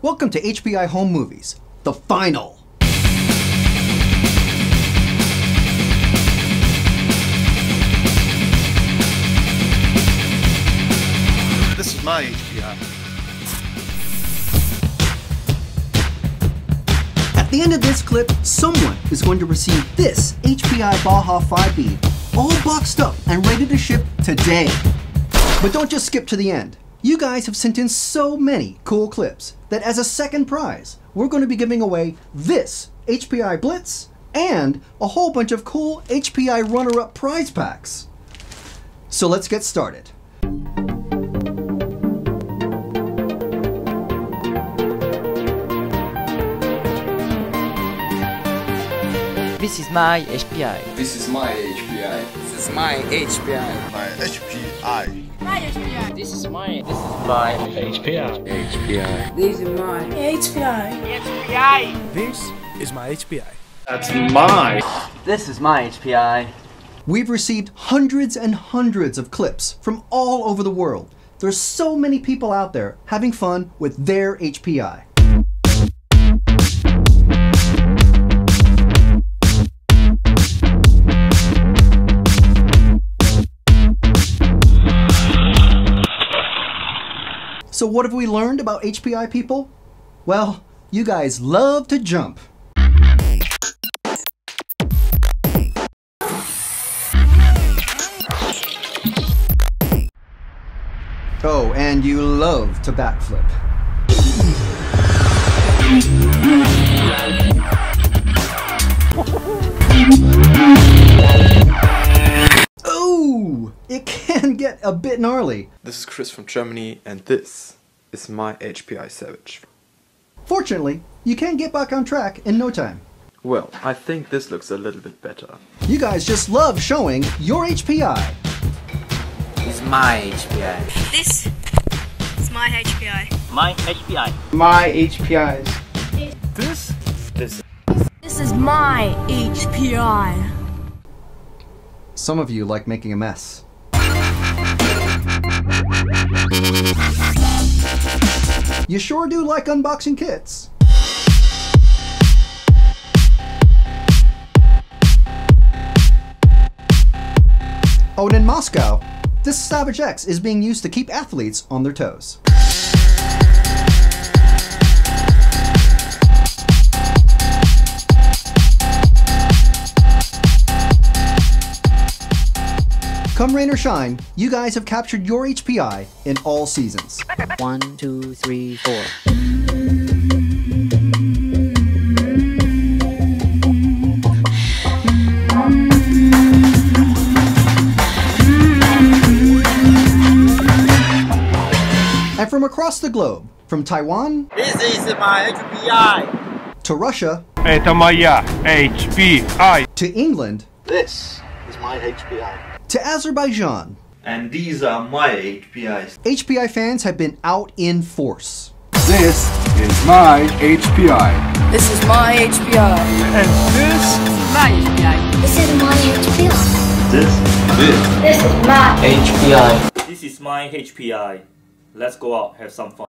Welcome to HPI Home Movies, the final. This is my HPI. At the end of this clip, someone is going to receive this HPI Baja 5B, all boxed up and ready to ship today. But don't just skip to the end. You guys have sent in so many cool clips that as a second prize, we're going to be giving away this HPI Blitz and a whole bunch of cool HPI runner-up prize packs. So let's get started. This is my HPI. This is my HPI. This is my HPI. My HPI. This is my this is my HPI. HPI. This is my HPI. HPI. This is my HPI. That's my. This is my HPI. We've received hundreds and hundreds of clips from all over the world. There's so many people out there having fun with their HPI. So what have we learned about HPI people? Well, you guys love to jump. Oh, and you love to backflip. get a bit gnarly. This is Chris from Germany, and this is my HPI Savage. Fortunately, you can get back on track in no time. Well, I think this looks a little bit better. You guys just love showing your HPI. This is my HPI. This is my HPI. My HPI. My HPIs. This This is my HPI. Some of you like making a mess. You sure do like unboxing kits. Oh, and in Moscow, this Savage X is being used to keep athletes on their toes. Come rain or shine, you guys have captured your HPI in all seasons. One, two, three, four. And from across the globe, from Taiwan This is my HPI. to Russia Это моя HPI. to England This is my HPI. to Azerbaijan, And these are my HPIs. HPI fans have been out in force. This is my HPI. This is my HPI. And this My HPI. This is my HPI. This, this. This is my HPI. This is my HPI. Let's go out, have some fun.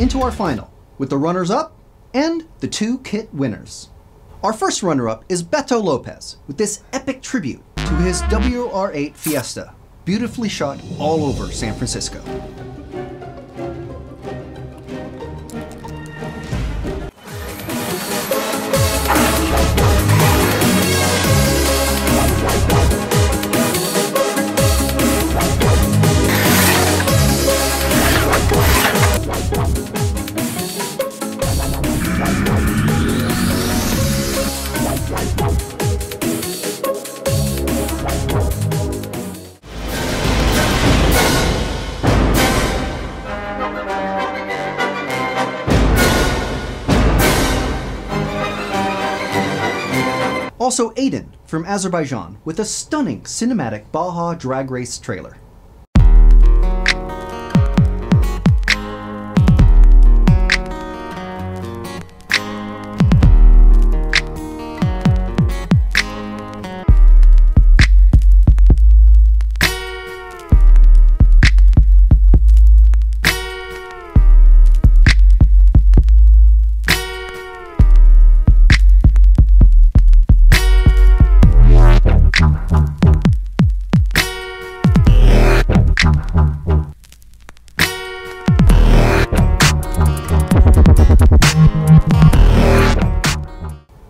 Into our final with the runners up and the two kit winners. Our first runner up is Beto Lopez with this epic tribute to his WR8 Fiesta, beautifully shot all over San Francisco. Also Aiden from Azerbaijan with a stunning cinematic Baja drag race trailer.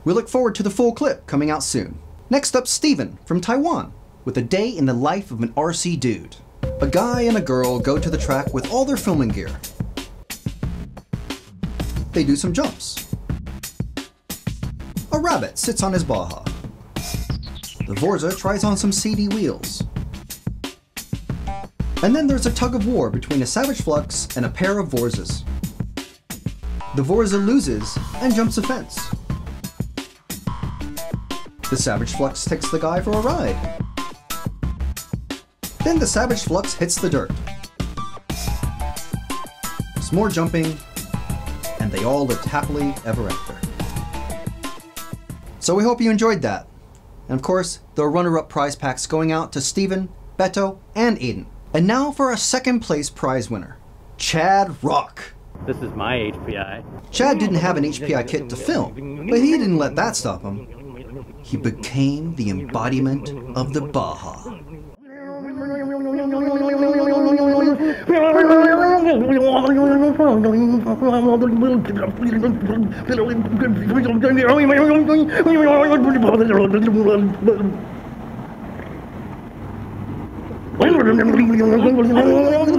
We look forward to the full clip coming out soon. Next up, Steven from Taiwan with a day in the life of an RC dude. A guy and a girl go to the track with all their filming gear. They do some jumps. A rabbit sits on his Baja. The Vorza tries on some CD wheels. And then there's a tug of war between a Savage Flux and a pair of Vorzas. The Vorza loses and jumps a fence. The Savage Flux takes the guy for a ride. Then the Savage Flux hits the dirt. Some more jumping, and they all lived happily ever after. So we hope you enjoyed that. And of course, the runner-up prize packs going out to Steven, Beto, and Aiden. And now for our second place prize winner, Chad Rock. This is my HPI. Chad didn't have an HPI kit to film, but he didn't let that stop him. He became the embodiment of the Baja.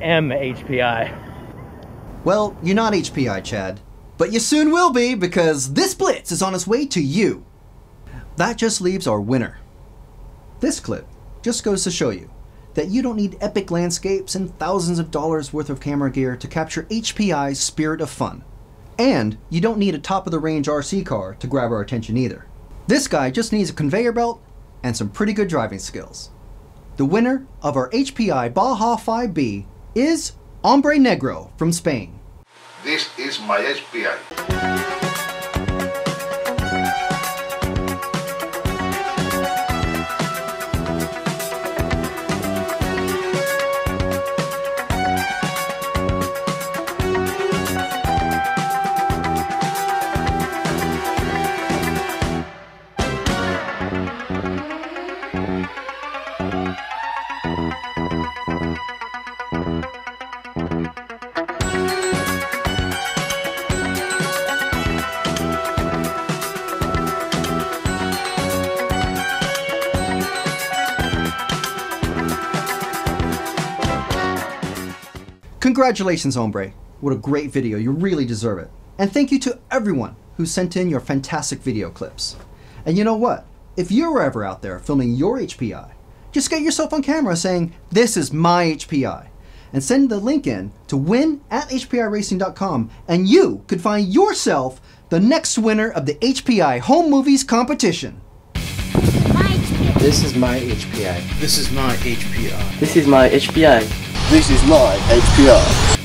am HPI. Well, you're not HPI, Chad. But you soon will be because this Blitz is on its way to you. That just leaves our winner. This clip just goes to show you that you don't need epic landscapes and thousands of dollars worth of camera gear to capture HPI's spirit of fun. And you don't need a top of the range RC car to grab our attention either. This guy just needs a conveyor belt and some pretty good driving skills. The winner of our HPI Baja 5B is Hombre Negro from Spain. This is my HPI. Congratulations, Hombre. What a great video. You really deserve it. And thank you to everyone who sent in your fantastic video clips. And you know what? If you're ever out there filming your HPI, just get yourself on camera saying, This is my HPI, and send the link in to win at HPIRacing.com, and you could find yourself the next winner of the HPI Home Movies competition. This is my HPI. This is my HPI. This is my HPI. This is my HPI.